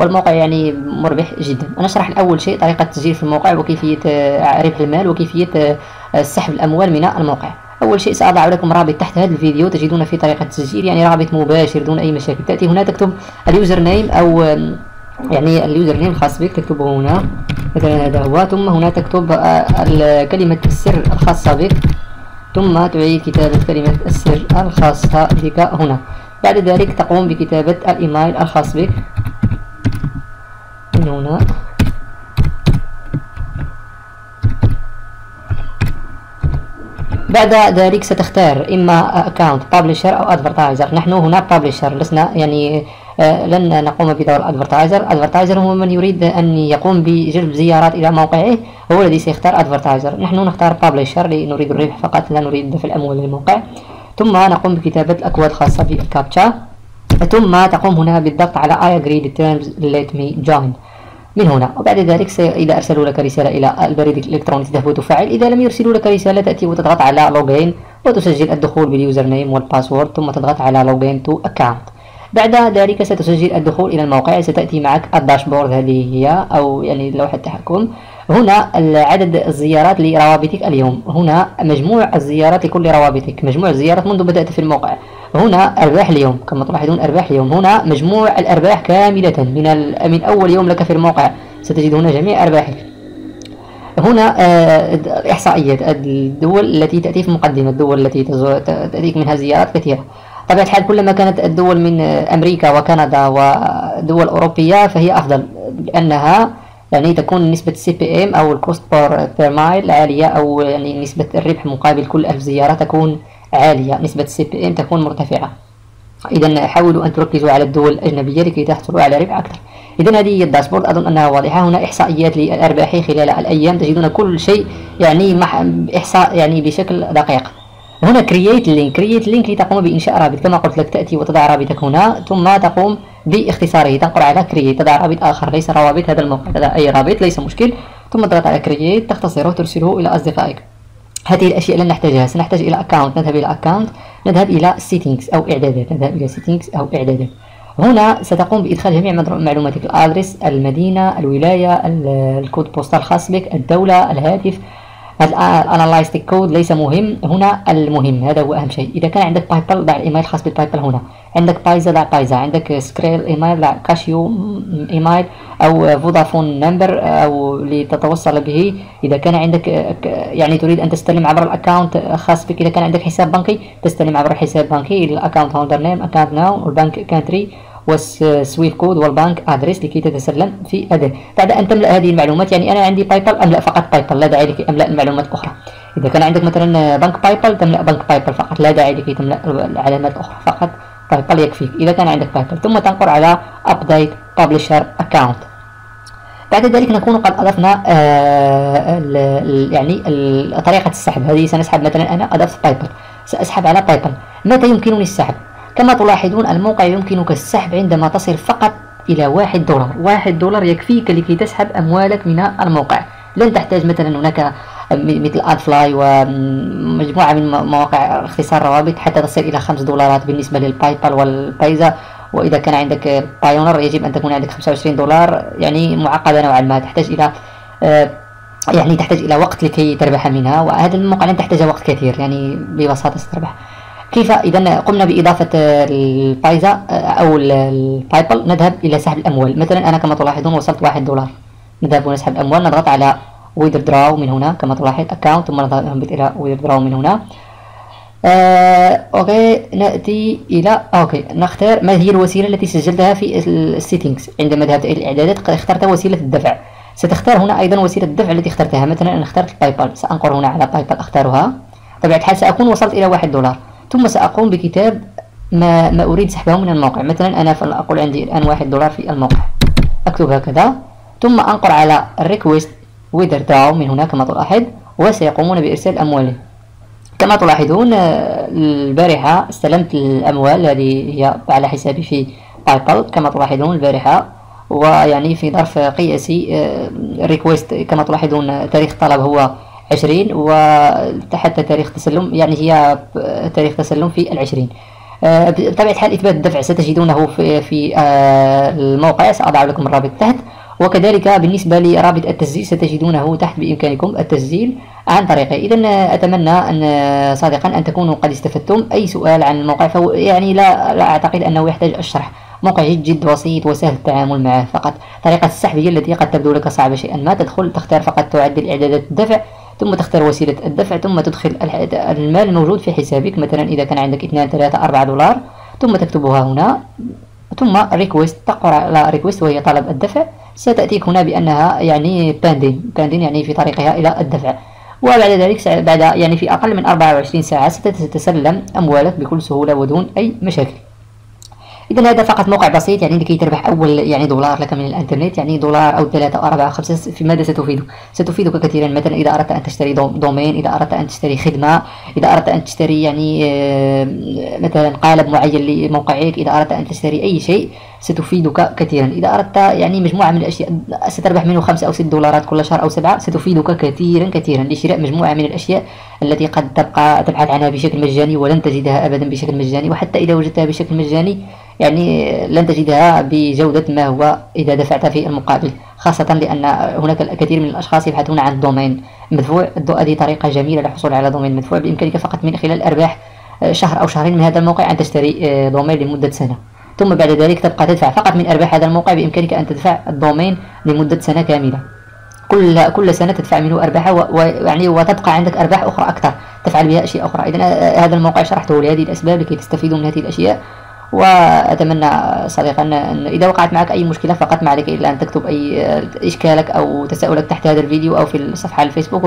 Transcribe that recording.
والموقع يعني مربح جدا. أنا أشرح الأول شيء طريقة التسجيل في الموقع وكيفية آه، ربح المال وكيفية آه، سحب الأموال من الموقع. أول شيء سأضع لكم رابط تحت هذا الفيديو تجدون فيه طريقة التسجيل يعني رابط مباشر دون أي مشاكل. تأتي هنا تكتب ال username أو يعني ال username الخاص بك تكتبه هنا. مثلا هذا هو. ثم هنا تكتب آه، كلمة السر الخاصة بك. ثم تعيد كتابة كلمة السر الخاصة بك هنا. بعد ذلك تقوم بكتابة الإيميل الخاص بك. من هنا بعد ذلك ستختار إما account publisher أو advertiser نحن هنا publisher لسنا يعني آه، لن نقوم بدور advertiser advertiser هو من يريد أن يقوم بجلب زيارات إلى موقعه هو الذي سيختار advertiser نحن نختار publisher لنريد الربح فقط لا نريد دفع الأموال للموقع ثم نقوم بكتابة الأكواد الخاصة بالكابتشا ثم تقوم هنا بالضغط على I agree the terms let me join. من هنا. وبعد ذلك إذا أرسلوا لك رسالة إلى البريد الإلكتروني تذهب وتفعل. إذا لم يرسلوا لك رسالة تأتي وتضغط على login وتسجل الدخول بال username وال password ثم تضغط على login to account بعد ذلك ستسجل الدخول إلى الموقع. ستأتي معك ال dashboard هذه هي أو يعني لوحة التحكم هنا عدد الزيارات لروابطك اليوم. هنا مجموع الزيارات لكل روابطك. مجموع الزيارات منذ بدأت في الموقع. هنا أرباح اليوم. كما تلاحظون أرباح اليوم. هنا مجموع الأرباح كاملة من من أول يوم لك في الموقع. ستجد هنا جميع أرباحك. هنا آه، إحصائيات. الدول التي تأتي في المقدمة. الدول التي تأتيك منها زيارات كثيرة. طبيعة الحال كلما كانت الدول من أمريكا وكندا ودول أوروبية فهي أفضل. لأنها يعني تكون نسبة ال CPM أو ال cost per mile عالية أو يعني نسبة الربح مقابل كل ألف زيارة تكون عالية نسبة ال CPM تكون مرتفعة. إذا حاولوا أن تركزوا على الدول الأجنبية لكي تحصلوا على ربح أكثر. إذا هذه هي ال dashboard أظن أنها واضحة. هنا إحصائيات للأرباح خلال الأيام تجدون كل شيء يعني مح... إحصاء يعني بشكل دقيق. هنا create link create link لتقوم بإنشاء رابط. كما قلت لك تأتي وتضع رابطك هنا ثم تقوم باختصاره. تنقر على create تضع رابط آخر. ليس روابط هذا الموقع تضع أي رابط ليس مشكل. ثم تضغط على create تختصره وترسله إلى أصدقائك. هذه الأشياء لن نحتاجها. سنحتاج إلى account نذهب إلى account نذهب إلى settings أو إعدادات. نذهب إلى settings أو إعدادات. هنا ستقوم بإدخال جميع معلوماتك. ال address المدينة الولاية ال code postal الخاص بك الدولة الهاتف. ال analytics code ليس مهم. هنا المهم هذا هو أهم شيء. إذا كان عندك PayPal ضع الايميل الخاص بال PayPal هنا. عندك Payza ضع Payza عندك Skrill إيميل ضع CashU email أو Vodafone number أو لتتوصل به. إذا كان عندك يعني تريد أن تستلم عبر ال account الخاص بك. إذا كان عندك حساب بنكي تستلم عبر الحساب البنكي الاكونت هولدر نيم اكونت ناو والبنك كانتري والسويف كود والبنك أدريس لكي تتسلم في أداة. بعد أن تملأ هذه المعلومات يعني أنا عندي PayPal أملأ فقط PayPal لا داعي لكي أملأ المعلومات الأخرى إذا كان عندك مثلا بنك PayPal تملأ بنك PayPal فقط. لا داعي لكي تملأ العلامات الأخرى فقط. PayPal يكفيك. إذا كان عندك PayPal ثم تنقر على update publisher account. بعد ذلك نكون قد أضفنا آه يعني طريقة السحب. هذه سنسحب مثلا أنا أضفت PayPal سأسحب على PayPal متى يمكنني السحب؟ كما تلاحظون الموقع يمكنك السحب عندما تصل فقط إلى واحد دولار. واحد دولار يكفيك لكي تسحب أموالك من الموقع. لن تحتاج مثلا هناك مثل AdFly ومجموعة من مواقع اختصار روابط حتى تصل إلى خمس دولارات بالنسبة لل PayPal وال Payza وإذا كان عندك Payoneer يجب أن تكون عندك 25 دولار يعني معقدة نوعا ما. تحتاج إلى آه، يعني تحتاج إلى وقت لكي تربح منها. وهذا الموقع لن تحتاج وقت كثير يعني ببساطة ستربح. كيف إذا قمنا بإضافة ال Payza أو ال PayPal نذهب إلى سحب الأموال؟ مثلا أنا كما تلاحظون وصلت واحد دولار. نذهب ونسحب الأموال نضغط على withdraw من هنا كما تلاحظ account ثم نهبط إلى withdraw من هنا. آه، okay نأتي إلى okay نختار ما هي الوسيلة التي سجلتها في ال settings عندما ذهبت إلى الإعدادات اخترت وسيلة الدفع. ستختار هنا أيضا وسيلة الدفع التي اخترتها. مثلا أنا اخترت ال PayPal سأنقر هنا على PayPal أختارها. طبيعة الحال سأكون وصلت إلى واحد دولار. ثم سأقوم بكتاب ما, ما أريد سحبه من الموقع. مثلا أنا فأقول عندي الآن واحد دولار في الموقع. أكتب هكذا. ثم أنقر على request withdraw من هنا كما تلاحظ وسيقومون بإرسال أموالي كما تلاحظون البارحة استلمت الأموال هذه هي على حسابي في PayPal كما تلاحظون البارحة ويعني في ظرف قياسي request آه، كما تلاحظون تاريخ الطلب هو عشرين وحتى تاريخ تسلم يعني هي تاريخ تسلم في العشرين. بطبيعة الحال إثبات الدفع ستجدونه في, في الموقع. سأضع لكم الرابط تحت. وكذلك بالنسبة لرابط التسجيل ستجدونه تحت بإمكانكم التسجيل عن طريقه. إذا أتمنى أن صادقا أن تكونوا قد استفدتم. أي سؤال عن الموقع فهو يعني لا, لا أعتقد أنه يحتاج الشرح. موقع جد جد بسيط وسهل التعامل معه. فقط طريقة السحب هي التي قد تبدو لك صعبة شيئا ما. تدخل تختار فقط تعدل إعدادات الدفع. ثم تختار وسيلة الدفع ثم تدخل المال الموجود في حسابك. مثلا إذا كان عندك 2 3 4 دولار ثم تكتبها هنا. ثم request تنقر على request وهي طلب الدفع. ستأتيك هنا بأنها يعني pending pending يعني في طريقها إلى الدفع. وبعد ذلك بعد يعني في أقل من 24 ساعة ستتسلم أموالك بكل سهولة ودون أي مشاكل. إذا هذا فقط موقع بسيط يعني لكي تربح أول يعني دولار لك من الإنترنت يعني دولار أو ثلاثة أو أربعة أو خمسة في ماذا ستفيدك؟ ستفيدك كثيرا مثلا إذا أردت أن تشتري domain إذا أردت أن تشتري خدمة إذا أردت أن تشتري يعني آه، مثلا قالب معين لموقعك إذا أردت أن تشتري أي شيء ستفيدك كثيرا. إذا أردت يعني مجموعة من الأشياء ستربح منه خمسة أو ست دولارات كل شهر أو سبعة ستفيدك كثيرا كثيرا لشراء مجموعة من الأشياء التي قد تبقى تبحث عنها بشكل مجاني ولن تجدها أبدا بشكل مجاني. وحتى إذا وجدتها بشكل مجاني يعني لن تجدها بجودة ما هو إذا دفعت في المقابل. خاصة لأن هناك الكثير من الأشخاص يبحثون عن دومين مدفوع هذه طريقة جميلة للحصول على domain مدفوع. بإمكانك فقط من خلال أرباح شهر أو شهرين من هذا الموقع أن تشتري domain لمدة سنة. ثم بعد ذلك تبقى تدفع فقط من أرباح هذا الموقع بإمكانك أن تدفع ال domain لمدة سنة كاملة. كل كل سنة تدفع منه أرباح ويعني وتبقى عندك أرباح أخرى أكثر تفعل بها أشياء أخرى. إذا آه، هذا الموقع شرحته لهذه الأسباب لكي تستفيدوا من هذه الأشياء. وأتمنى صديقي أن إذا وقعت معك أي مشكلة فقط ما عليك إلا أن تكتب أي إشكالك أو تساؤلك تحت هذا الفيديو أو في الصفحة الفيسبوك.